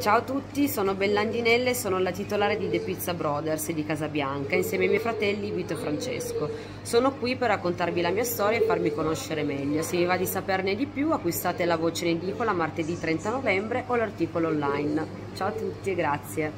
Ciao a tutti, sono Bellandinelle e sono la titolare di The Pizza Brothers di Casabianca insieme ai miei fratelli Vito e Francesco. Sono qui per raccontarvi la mia storia e farmi conoscere meglio. Se vi va di saperne di più acquistate la voce in edicola martedì 30 novembre o l'articolo online. Ciao a tutti e grazie.